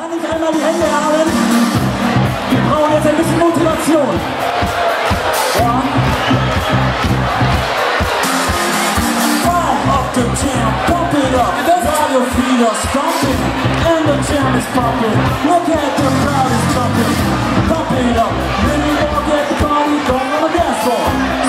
Kann ich einmal die Hände haben? Wir brauchen jetzt ein bisschen Motivation. Up the jam, pump it up. While your feet are stomping and the jam is pumping. Look at the crowd is jumping. Pump it up. When you walk at the party, don't wanna dance floor.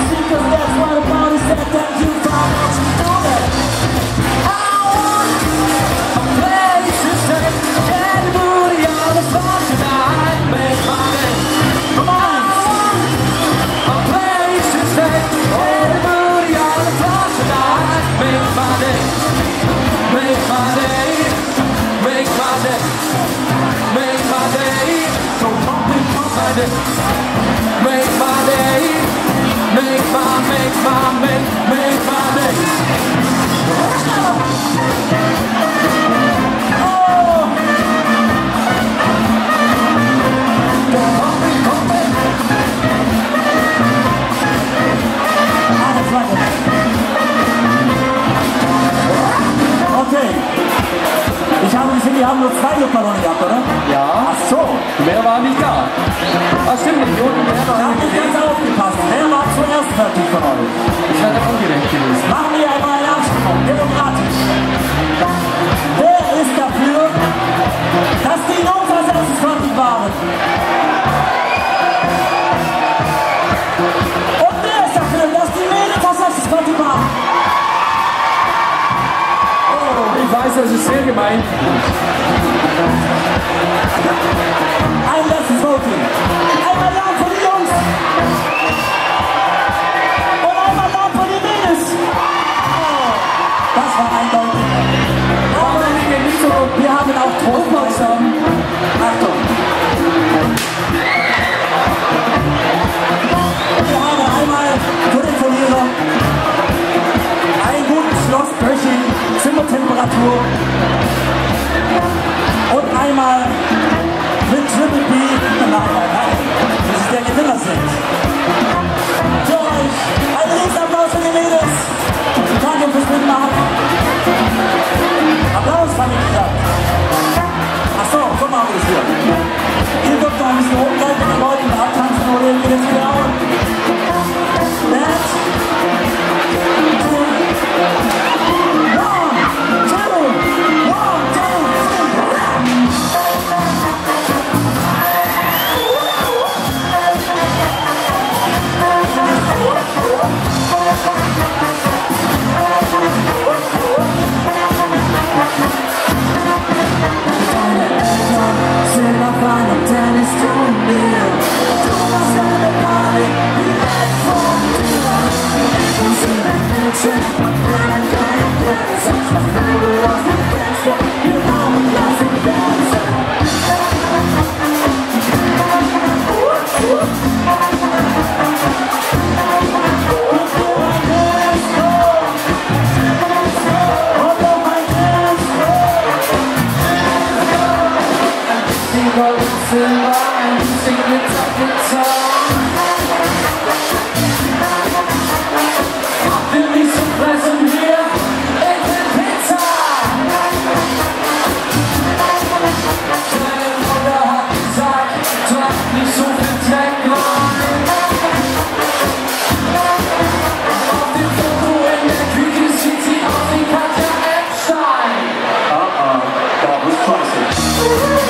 Make wir haben nur zwei Luftballone gehabt, oder? Ja, Ach so. mehr war nicht da. Ah, stimmt, die noch Ich habe nicht ganz aufgepasst. Wer war zuerst fertig von euch? Ich wäre ungerecht gewesen. Machen wir einmal eine Abstimmung. Demokratisch. Wer ist dafür, dass die Jungs als erstes fertig waren? Und wer ist dafür, dass die Mädels als erstes fertig waren? Ich weiß, das ist sehr gemein. war eindeutig. Warum wir haben auch Druck, Thompson.